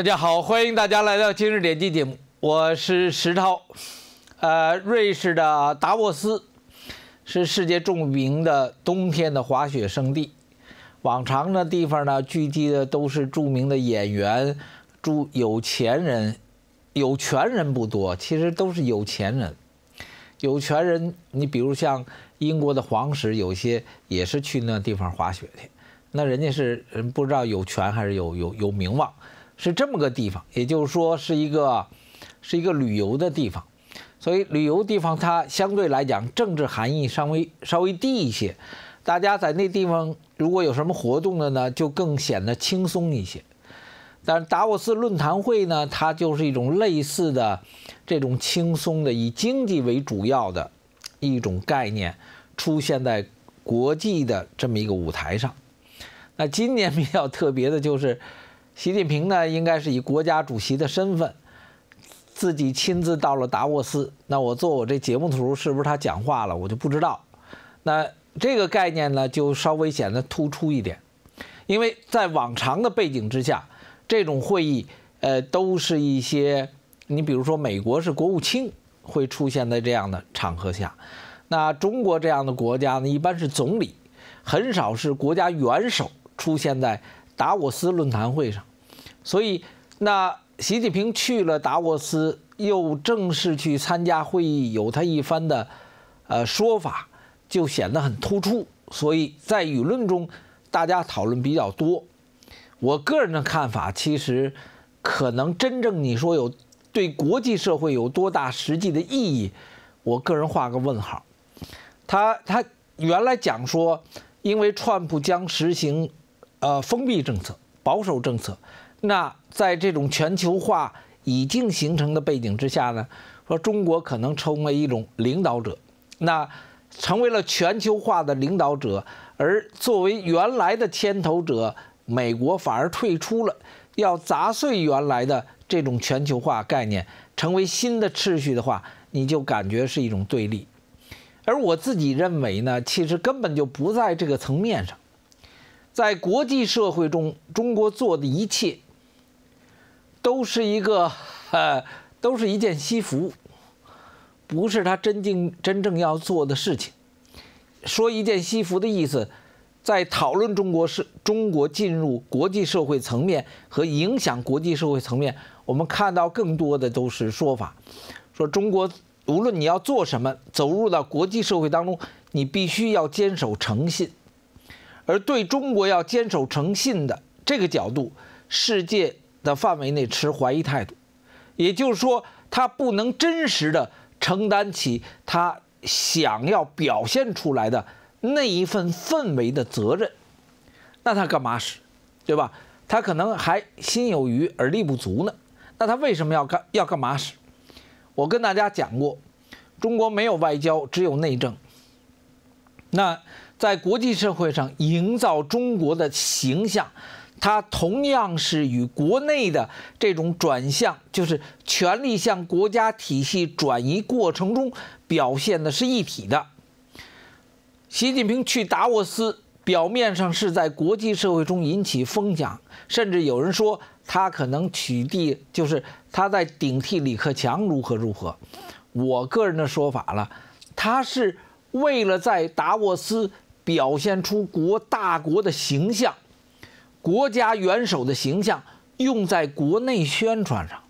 大家好，欢迎大家来到今日点击节目，我是石涛。呃，瑞士的达沃斯是世界著名的冬天的滑雪胜地，往常的地方呢聚集的都是著名的演员、著有钱人，有权人不多，其实都是有钱人。有权人，你比如像英国的皇室，有些也是去那地方滑雪去。那人家是不知道有权还是有有有名望，是这么个地方，也就是说是一个是一个旅游的地方。所以旅游地方它相对来讲政治含义稍微稍微低一些，大家在那地方如果有什么活动的呢，就更显得轻松一些。但是达沃斯论坛会呢，它就是一种类似的这种轻松的以经济为主要的一种概念，出现在国际的这么一个舞台上。那今年比较特别的就是，习近平呢应该是以国家主席的身份，自己亲自到了达沃斯。那我做我这节目的时候，是不是他讲话了？我就不知道。那这个概念呢，就稍微显得突出一点，因为在往常的背景之下。这种会议，呃，都是一些，你比如说美国是国务卿会出现在这样的场合下，那中国这样的国家呢，一般是总理，很少是国家元首出现在达沃斯论坛会上，所以那习近平去了达沃斯，又正式去参加会议，有他一番的，呃说法，就显得很突出，所以在舆论中，大家讨论比较多。我个人的看法，其实可能真正你说有对国际社会有多大实际的意义，我个人画个问号。他他原来讲说，因为川普将实行呃封闭政策、保守政策，那在这种全球化已经形成的背景之下呢，说中国可能成为一种领导者，那成为了全球化的领导者，而作为原来的牵头者。美国反而退出了，要砸碎原来的这种全球化概念，成为新的秩序的话，你就感觉是一种对立。而我自己认为呢，其实根本就不在这个层面上，在国际社会中，中国做的一切都是一个呃，都是一件西服，不是他真正真正要做的事情。说一件西服的意思。在讨论中国是中国进入国际社会层面和影响国际社会层面，我们看到更多的都是说法，说中国无论你要做什么，走入到国际社会当中，你必须要坚守诚信，而对中国要坚守诚信的这个角度，世界的范围内持怀疑态度，也就是说，他不能真实的承担起他想要表现出来的。那一份氛围的责任，那他干嘛使，对吧？他可能还心有余而力不足呢。那他为什么要干要干嘛使？我跟大家讲过，中国没有外交，只有内政。那在国际社会上营造中国的形象，它同样是与国内的这种转向，就是权力向国家体系转移过程中表现的是一体的。习近平去达沃斯，表面上是在国际社会中引起风响，甚至有人说他可能取缔，就是他在顶替李克强如何如何。我个人的说法了，他是为了在达沃斯表现出国大国的形象，国家元首的形象，用在国内宣传上，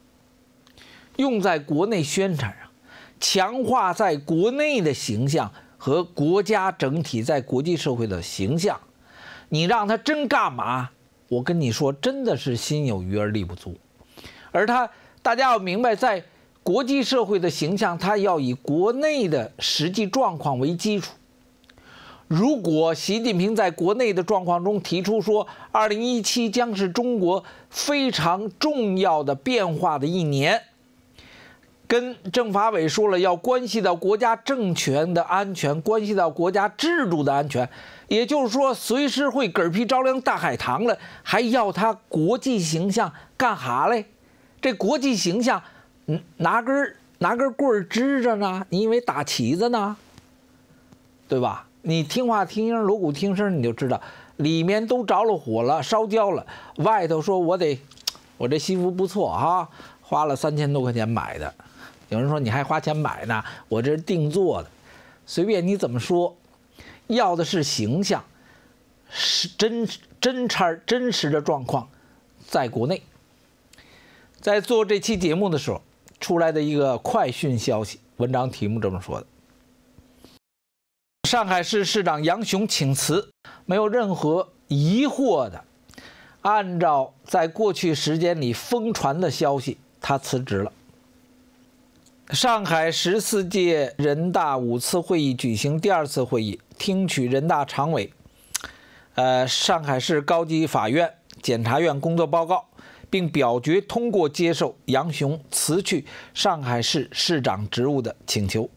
用在国内宣传上，强化在国内的形象。和国家整体在国际社会的形象，你让他真干嘛？我跟你说，真的是心有余而力不足。而他，大家要明白，在国际社会的形象，他要以国内的实际状况为基础。如果习近平在国内的状况中提出说，二零一七将是中国非常重要的变化的一年。跟政法委说了，要关系到国家政权的安全，关系到国家制度的安全，也就是说，随时会嗝屁着凉大海棠了，还要他国际形象干哈嘞？这国际形象，嗯，拿根拿根棍儿支着呢？你以为打旗子呢？对吧？你听话听音，锣鼓听声，你就知道里面都着了火了，烧焦了。外头说我得，我这西服不错哈，花了三千多块钱买的。有人说你还花钱买呢，我这是定做的，随便你怎么说，要的是形象，是真真差真实的状况，在国内。在做这期节目的时候，出来的一个快讯消息，文章题目这么说的：上海市市长杨雄请辞，没有任何疑惑的。按照在过去时间里疯传的消息，他辞职了。上海十四届人大五次会议举行第二次会议，听取人大常委、呃上海市高级法院、检察院工作报告，并表决通过接受杨雄辞去上海市市长职务的请求。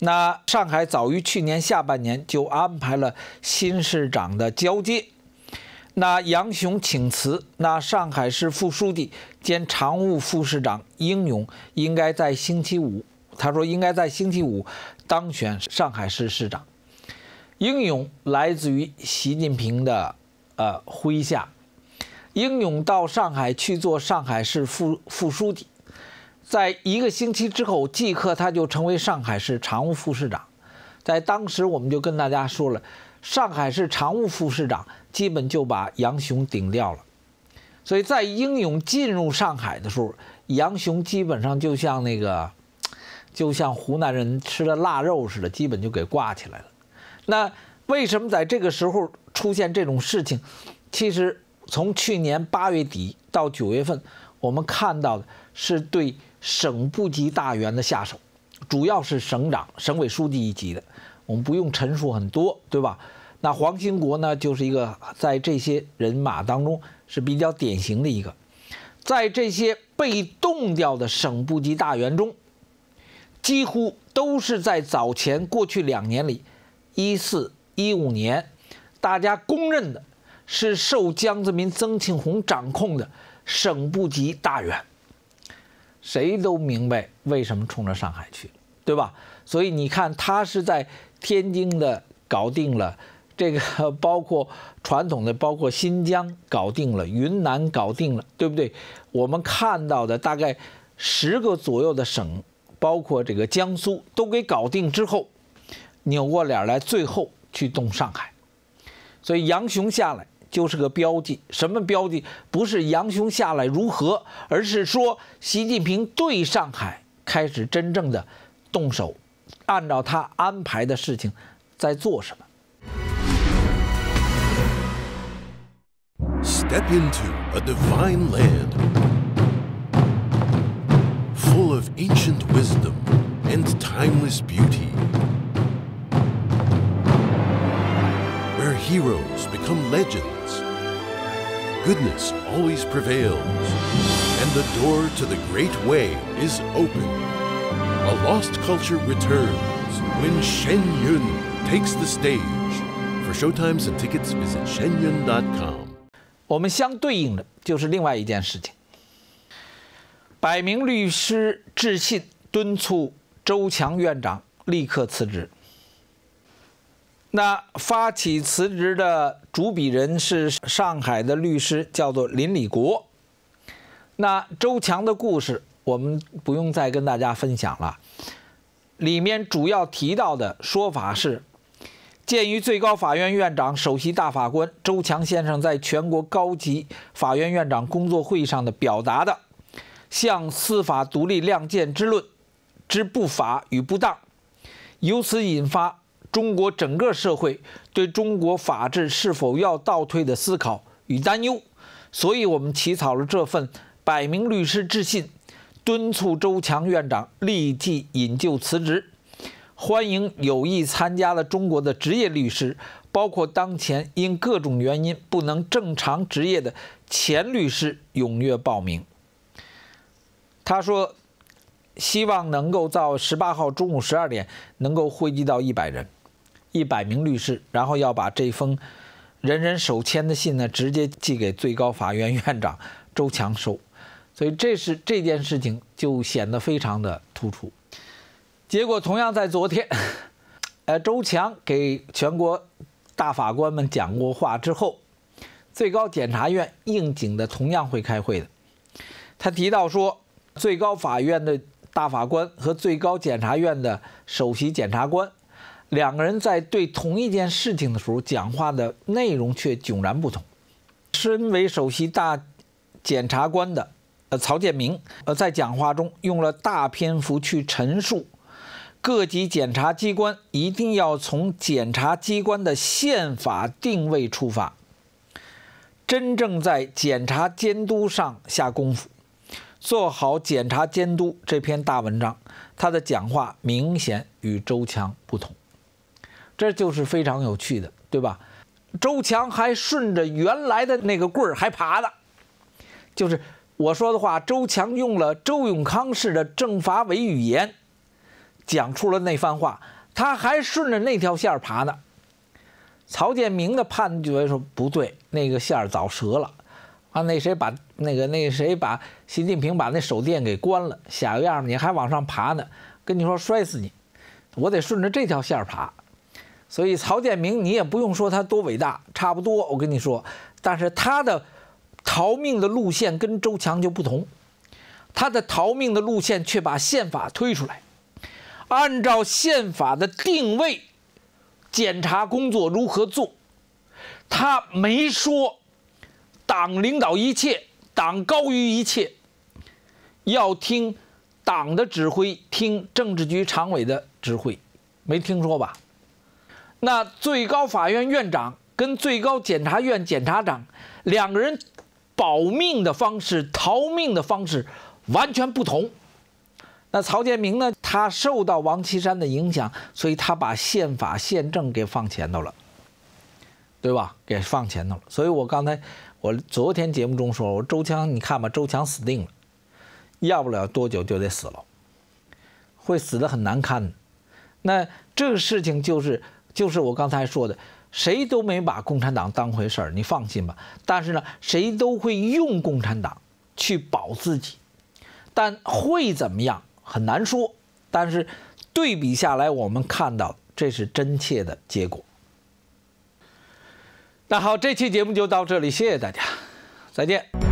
那上海早于去年下半年就安排了新市长的交接。那杨雄请辞，那上海市副书记兼常务副市长英勇应该在星期五，他说应该在星期五当选上海市市长。英勇来自于习近平的呃麾下，英勇到上海去做上海市副副书记，在一个星期之后，即刻他就成为上海市常务副市长。在当时，我们就跟大家说了。上海市常务副市长基本就把杨雄顶掉了，所以在英勇进入上海的时候，杨雄基本上就像那个，就像湖南人吃了腊肉似的，基本就给挂起来了。那为什么在这个时候出现这种事情？其实从去年八月底到九月份，我们看到的是对省部级大员的下手，主要是省长、省委书记一级的。我们不用陈述很多，对吧？那黄兴国呢，就是一个在这些人马当中是比较典型的一个，在这些被动掉的省部级大员中，几乎都是在早前过去两年里，一四一五年，大家公认的是受江泽民、曾庆红掌控的省部级大员，谁都明白为什么冲着上海去，对吧？所以你看，他是在。天津的搞定了，这个包括传统的，包括新疆搞定了，云南搞定了，对不对？我们看到的大概十个左右的省，包括这个江苏都给搞定之后，扭过脸来，最后去动上海。所以杨雄下来就是个标记，什么标记？不是杨雄下来如何，而是说习近平对上海开始真正的动手。按照他安排的事情在做什么。Step into a divine land, full of ancient wisdom and timeless beauty, where heroes become legends, goodness always prevails, and the door to the great way is open. A lost culture returns when Shen Yun takes the stage. For showtimes and tickets, visit shenyun.com. 我们相对应的就是另外一件事情。百名律师致信敦促周强院长立刻辞职。 那发起辞职的主笔人是上海的律师，叫做林礼国。那周强的故事。我们不用再跟大家分享了。里面主要提到的说法是：鉴于最高法院院长、首席大法官周强先生在全国高级法院院长工作会议上的表达的向司法独立亮剑之论之不法与不当，由此引发中国整个社会对中国法治是否要倒退的思考与担忧，所以我们起草了这份百名律师致信。敦促周强院长立即引咎辞职，欢迎有意参加了中国的职业律师，包括当前因各种原因不能正常执业的前律师踊跃报名。他说，希望能够到十八号中午十二点能够汇集到一百人，一百名律师，然后要把这封人人手签的信呢，直接寄给最高法院院长周强收。所以这是这件事情就显得非常的突出。结果同样在昨天，呃，周强给全国大法官们讲过话之后，最高检察院应景的同样会开会的。他提到说，最高法院的大法官和最高检察院的首席检察官，两个人在对同一件事情的时候讲话的内容却迥然不同。身为首席大检察官的呃曹建明，呃在讲话中用了大篇幅去陈述。各级检察机关一定要从检察机关的宪法定位出发，真正在检察监督上下功夫，做好检察监督这篇大文章。他的讲话明显与周强不同，这就是非常有趣的，对吧？周强还顺着原来的那个棍儿还爬呢，就是我说的话，周强用了周永康式的政法委语言。讲出了那番话，他还顺着那条线儿爬呢。曹建明的判决说不对，那个线儿早折了。啊，那谁把那个那谁把习近平把那手电给关了，小样儿你还往上爬呢？跟你说摔死你！我得顺着这条线儿爬。所以曹建明你也不用说他多伟大，差不多我跟你说，但是他的逃命的路线跟周强就不同，他的逃命的路线却把宪法推出来。按照宪法的定位，检查工作如何做？他没说党领导一切，党高于一切，要听党的指挥，听政治局常委的指挥，没听说吧？那最高法院院长跟最高检察院检察长两个人保命的方式、逃命的方式完全不同。那曹建明呢？他受到王岐山的影响，所以他把宪法宪政给放前头了，对吧？给放前头了。所以我刚才我昨天节目中说，我周强，你看吧，周强死定了，要不了多久就得死了，会死得很难看。那这个事情就是就是我刚才说的，谁都没把共产党当回事儿，你放心吧。但是呢，谁都会用共产党去保自己，但会怎么样？很难说，但是对比下来，我们看到这是真切的结果。那好，这期节目就到这里，谢谢大家，再见。